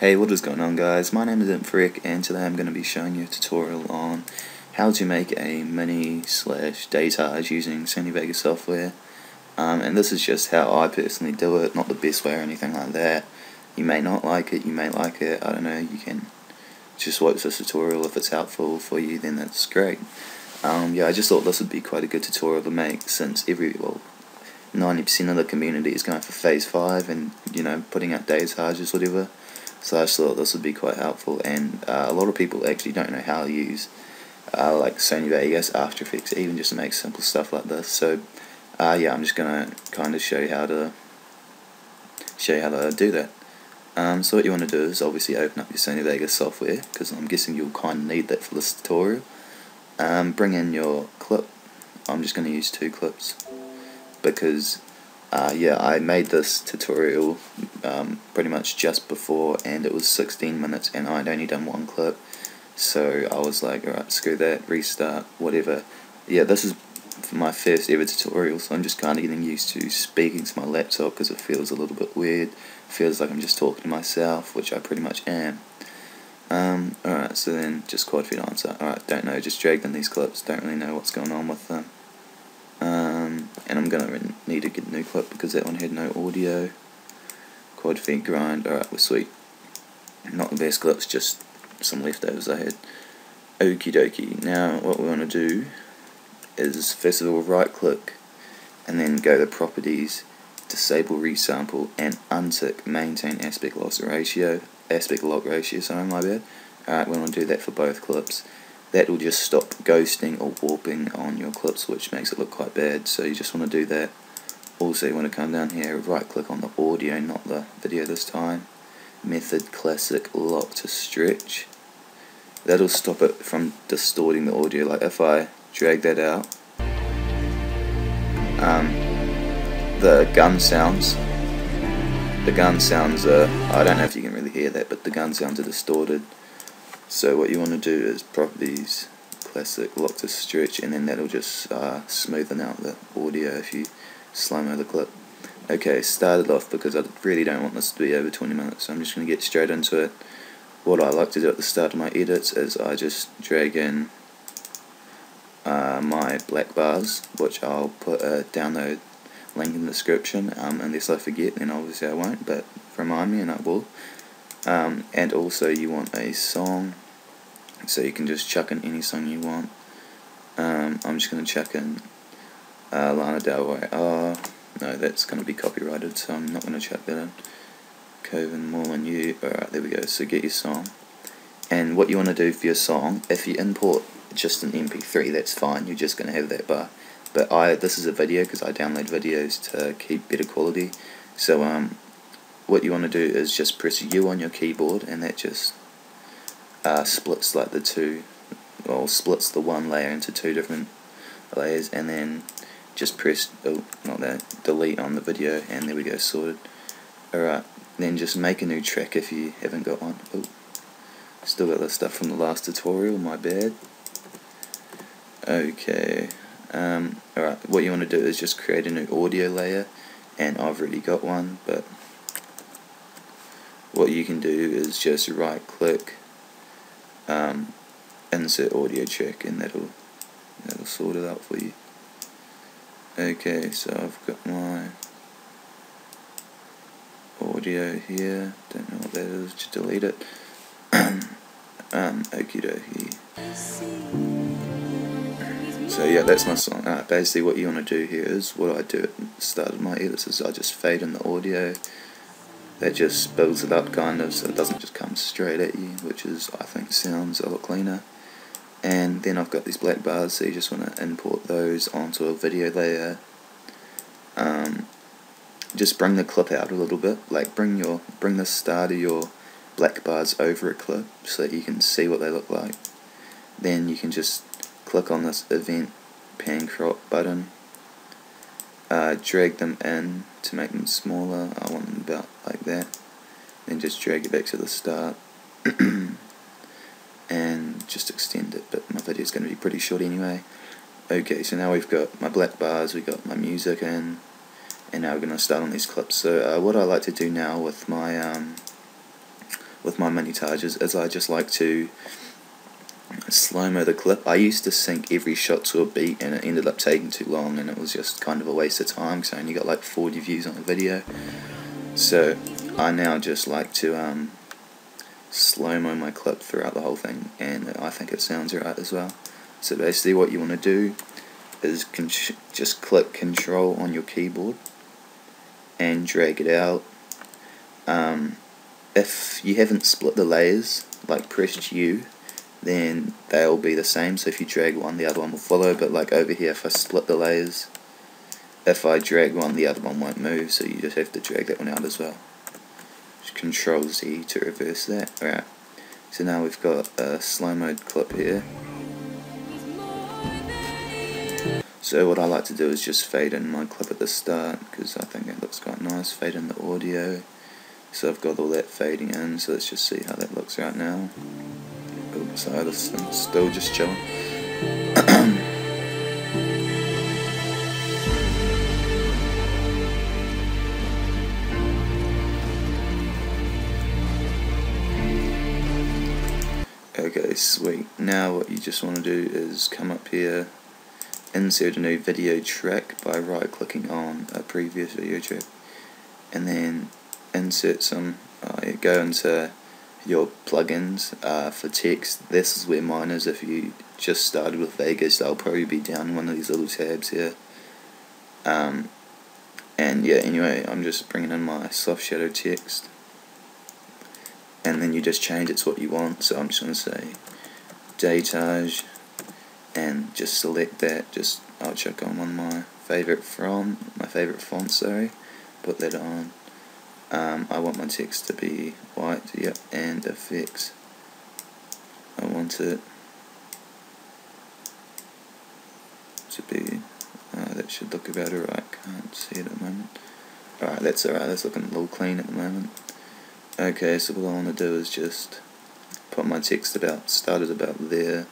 Hey, what is going on guys? My name is Infrick and today I'm going to be showing you a tutorial on how to make a mini slash daytage using Sony Vegas software. Um, and this is just how I personally do it, not the best way or anything like that. You may not like it, you may like it, I don't know, you can just watch this tutorial if it's helpful for you then that's great. Um, yeah, I just thought this would be quite a good tutorial to make since every, well, 90% of the community is going for phase 5 and, you know, putting out daytages, whatever. So I just thought this would be quite helpful, and uh, a lot of people actually don't know how to use uh, like Sony Vegas, After Effects, even just to make simple stuff like this. So uh, yeah, I'm just gonna kind of show you how to show you how to do that. Um, so what you want to do is obviously open up your Sony Vegas software, because I'm guessing you'll kind of need that for this tutorial. Um, bring in your clip. I'm just going to use two clips because uh, yeah, I made this tutorial um, pretty much just before and it was 16 minutes and I'd only done one clip. So I was like alright screw that, restart, whatever. Yeah this is my first ever tutorial so I'm just kind of getting used to speaking to my laptop because it feels a little bit weird. Feels like I'm just talking to myself which I pretty much am. Um, alright so then just quad feed answer alright don't know just dragged in these clips don't really know what's going on with them. Um, and I'm gonna need to get a new clip because that one had no audio. Quad feed grind alright we're sweet. Not the best clips just some leftovers I had. Okie dokie. Now what we want to do is first of all right click and then go to properties disable resample and untick maintain aspect loss ratio aspect lock ratio sorry my bad. Alright we want to do that for both clips that will just stop ghosting or warping on your clips which makes it look quite bad. So you just want to do that. Also you want to come down here right click on the audio not the video this time. Method classic lock to stretch. That'll stop it from distorting the audio. Like if I drag that out um, the gun sounds the gun sounds are I don't know if you can really hear that but the gun sounds are distorted so what you want to do is properties, classic, lock to stretch, and then that'll just uh, smoothen out the audio if you slow-mo the clip. Okay, started off because I really don't want this to be over 20 minutes, so I'm just going to get straight into it. What I like to do at the start of my edits is I just drag in uh, my black bars, which I'll put a download link in the description, um, unless I forget, then obviously I won't, but remind me and I will. Um, and also you want a song so you can just chuck in any song you want. Um, I'm just going to chuck in uh, Lana Del Rey. Oh, no that's going to be copyrighted so I'm not going to chuck that in. Coven More Than You alright there we go. So get your song. And what you want to do for your song if you import just an mp3 that's fine. You're just going to have that bar. But I this is a video because I download videos to keep better quality. So um what you want to do is just press U on your keyboard and that just uh, splits like the two well splits the one layer into two different layers and then just press oh not that delete on the video and there we go sorted. Alright then just make a new track if you haven't got one. Oh still got the stuff from the last tutorial my bad. Okay um, alright what you want to do is just create a new audio layer and I've already got one but what you can do is just right click um, insert audio track and that'll that'll sort it out for you. Okay so I've got my audio here. Don't know what that is. Just delete it. Um okie dokie so yeah that's my song. Uh, basically what you want to do here is what I do at the start of my edits is I just fade in the audio that just builds it up kind of so it doesn't just come straight at you which is I think sounds a lot cleaner. And then I've got these black bars so you just want to import those onto a video layer. Um, just bring the clip out a little bit like bring your bring the start of your black bars over a clip so that you can see what they look like. Then you can just click on this event pan crop button uh, drag them in to make them smaller. I want them about like that. Then just drag it back to the start and just extend it. But my video is going to be pretty short anyway. Okay, so now we've got my black bars, we've got my music in, and now we're going to start on these clips. So uh, what I like to do now with my um, with my montages is I just like to slow-mo the clip. I used to sync every shot to a beat and it ended up taking too long and it was just kind of a waste of time because I only got like 40 views on the video. So I now just like to um, slow-mo my clip throughout the whole thing and I think it sounds right as well. So basically what you want to do is just click control on your keyboard and drag it out. Um, if you haven't split the layers, like pressed U, then they'll be the same. So if you drag one, the other one will follow. But like over here, if I split the layers, if I drag one, the other one won't move. So you just have to drag that one out as well. Just Control Z to reverse that. Alright. So now we've got a slow mode clip here. So what I like to do is just fade in my clip at the start because I think it looks quite nice. Fade in the audio. So I've got all that fading in, so let's just see how that looks right now. This thing's still just chilling. okay, sweet. Now what you just want to do is come up here insert a new video track by right clicking on a previous video track and then insert some uh, go into your plugins uh, for text. This is where mine is. If you just started with Vegas they'll probably be down in one of these little tabs here. Um, and yeah anyway I'm just bringing in my soft shadow text. And then you just change it to what you want. So I'm just going to say daytage and just select that. Just I'll check on one of my favorite from my favorite font sorry. Put that on um, I want my text to be white yep and effects I want it to be uh, that should look about alright. Can't see it at the moment. Alright that's alright that's looking a little clean at the moment. Okay so what I want to do is just put my text about started about there.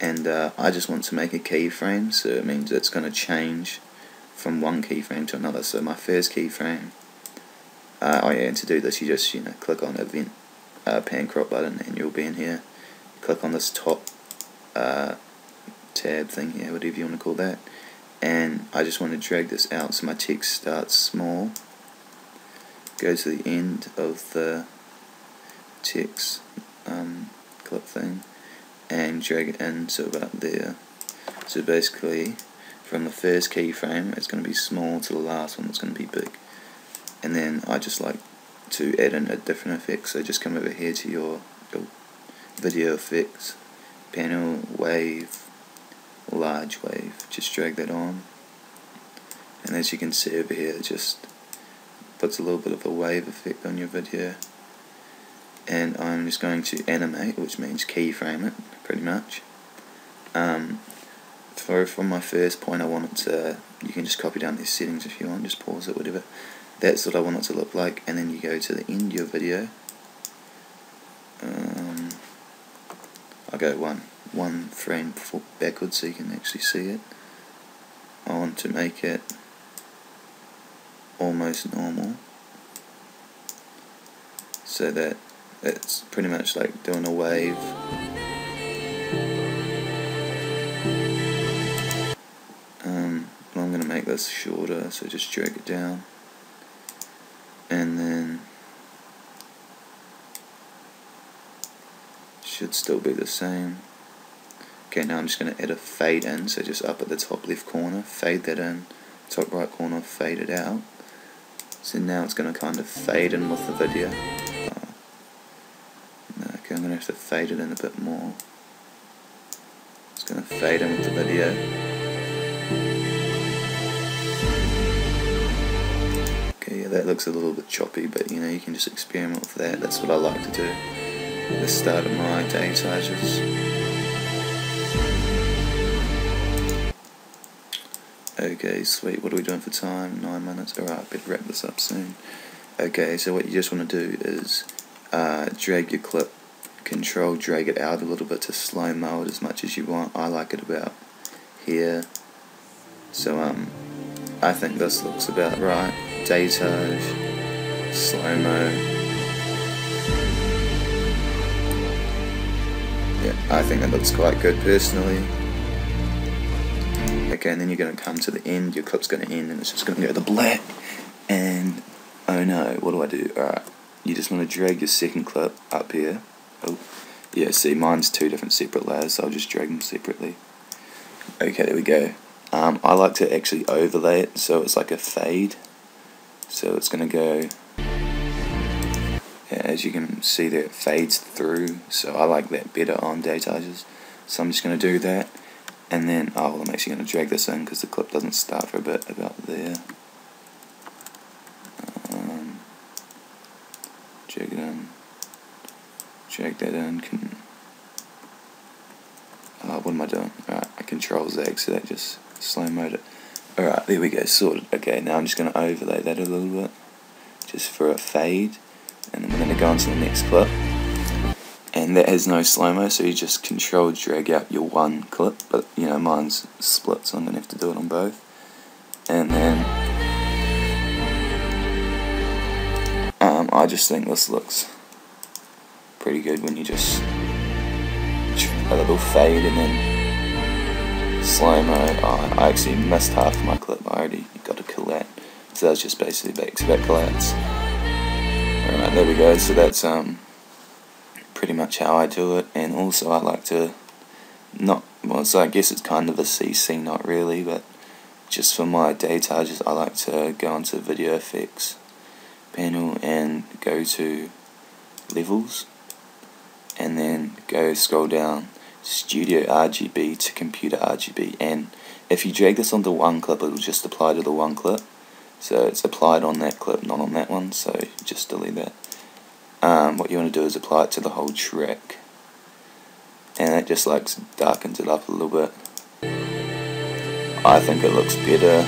And uh, I just want to make a keyframe so it means it's going to change from one keyframe to another. So my first keyframe uh, oh yeah and to do this you just you know click on event uh, pan crop button and you'll be in here click on this top uh, tab thing here whatever you want to call that and I just want to drag this out so my text starts small go to the end of the text um, clip thing and drag it in to about there. So basically, from the first keyframe, it's going to be small to the last one, it's going to be big. And then I just like to add in a different effect, so just come over here to your, your video effects, panel, wave, large wave, just drag that on. And as you can see over here, it just puts a little bit of a wave effect on your video. And I'm just going to animate which means keyframe it pretty much. Um, for, from my first point I want it to you can just copy down these settings if you want. Just pause it whatever that's what I want it to look like and then you go to the end of your video um, I'll go one one frame backwards so you can actually see it I want to make it almost normal so that it's pretty much like doing a wave. Um, I'm going to make this shorter, so just drag it down. And then should still be the same. Okay, now I'm just going to add a fade in, so just up at the top left corner, fade that in, top right corner, fade it out. So now it's going to kind of fade in with the video. Uh, okay, I'm going to have to fade it in a bit more. It's going to fade in with the video. Yeah, that looks a little bit choppy, but you know, you can just experiment with that. That's what I like to do the start of my daytages. Okay, sweet. What are we doing for time? Nine minutes. Alright, better wrap this up soon. Okay, so what you just want to do is uh, drag your clip control drag it out a little bit to slow mo it as much as you want I like it about here so um I think this looks about right Data, slow-mo. Yeah, I think it looks quite good personally. Okay, and then you're going to come to the end, your clip's going to end, and it's just going to go to black, and oh no, what do I do? Alright, you just want to drag your second clip up here. Oh, yeah, see, mine's two different separate layers, so I'll just drag them separately. Okay, there we go. Um, I like to actually overlay it so it's like a fade so it's going to go, yeah, as you can see there, it fades through. So I like that better on daytages. So I'm just going to do that. And then, oh, well, I'm actually going to drag this in because the clip doesn't start for a bit about there. Um, drag it in. Drag that in. Can, oh, what am I doing? Alright, I control Z so that just slow mode it. Alright, there we go, sorted. Okay, now I'm just going to overlay that a little bit, just for a fade, and then we're going to go on to the next clip. And that has no slow-mo, so you just control drag out your one clip, but you know, mine's split, so I'm going to have to do it on both. And then, um, I just think this looks pretty good when you just a little fade and then slow-mo. Oh, I actually missed half of my clip. I already got a collat. So that's just basically back to back collats. Alright, there we go. So that's um pretty much how I do it. And also I like to not well so I guess it's kind of a CC, not really, but just for my daytages I just I like to go onto video effects panel and go to levels and then go scroll down Studio RGB to Computer RGB and if you drag this onto one clip it will just apply to the one clip. So it's applied on that clip not on that one so just delete that. Um, what you want to do is apply it to the whole track. And it just like darkens it up a little bit. I think it looks better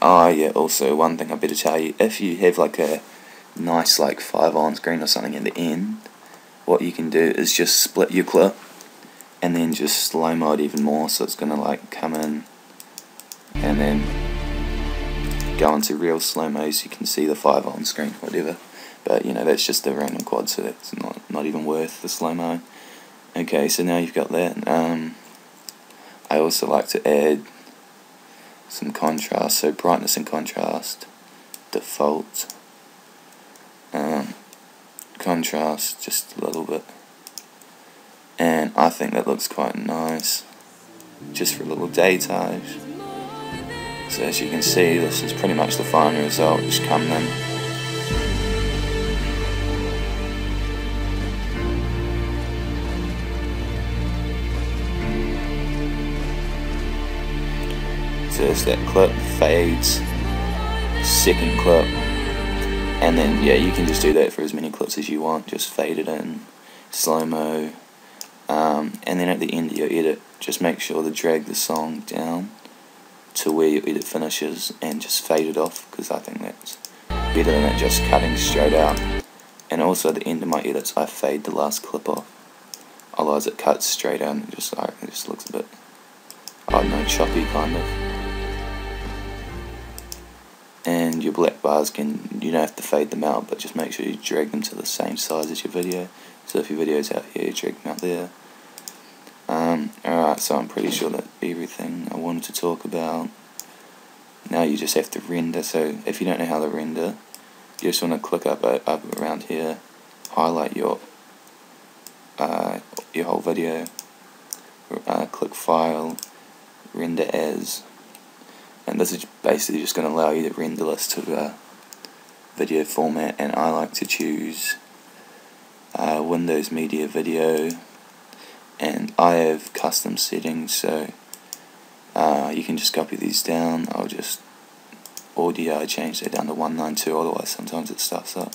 oh yeah, also one thing I better tell you, if you have like a nice like five on screen or something at the end, what you can do is just split your clip and then just slow mo it even more so it's gonna like come in and then go into real slow mo so you can see the five on screen, whatever. But you know that's just a random quad, so that's not not even worth the slow mo. Okay, so now you've got that. Um, I also like to add some contrast, so brightness and contrast, default, um, contrast just a little bit, and I think that looks quite nice, just for a little daytage. So as you can see, this is pretty much the final result, just coming in. as that clip fades, second clip, and then yeah, you can just do that for as many clips as you want, just fade it in, slow-mo, um, and then at the end of your edit, just make sure to drag the song down to where your edit finishes and just fade it off, because I think that's better than it just cutting straight out. And also at the end of my edits, I fade the last clip off. Otherwise it cuts straight and it just, it just looks a bit, I don't know, choppy kind of black bars can you don't have to fade them out but just make sure you drag them to the same size as your video. So if your video is out here you drag them out there. Um, alright so I'm pretty sure that everything I wanted to talk about now you just have to render. So if you don't know how to render you just want to click up uh, up around here highlight your uh, your whole video uh, click file render as and this is basically just going to allow you to render this to a video format. And I like to choose uh, Windows Media Video. And I have custom settings so uh, you can just copy these down. I'll just audio change that down to 192 otherwise sometimes it stuffs up.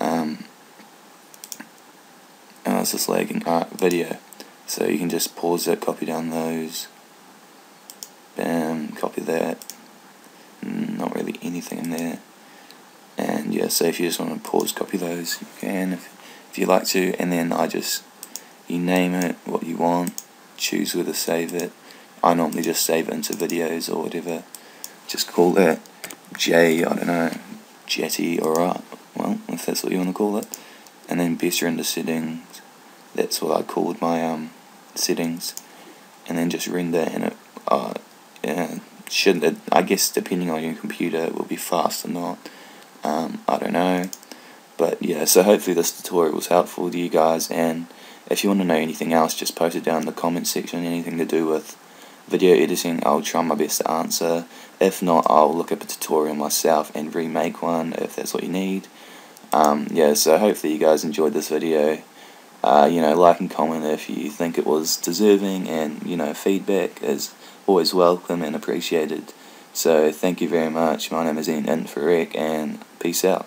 Um, and it's just lagging alright video. So you can just pause it copy down those bam, copy that, mm, not really anything in there, and yeah, so if you just want to pause copy those, you can if, if you like to, and then I just, you name it what you want, choose where to save it, I normally just save it into videos or whatever. Just call it J, I don't know, Jetty or uh, well, if that's what you want to call it. And then better into settings, that's what I called my um settings. And then just render and it, uh, yeah, should I guess depending on your computer it will be fast or not. Um, I don't know. But yeah, so hopefully this tutorial was helpful to you guys and if you want to know anything else just post it down in the comment section, anything to do with video editing I'll try my best to answer. If not I'll look up a tutorial myself and remake one if that's what you need. Um, yeah, so hopefully you guys enjoyed this video. Uh, you know, like and comment if you think it was deserving and, you know, feedback is always welcome and appreciated. So thank you very much. My name is Ian Inforic and peace out.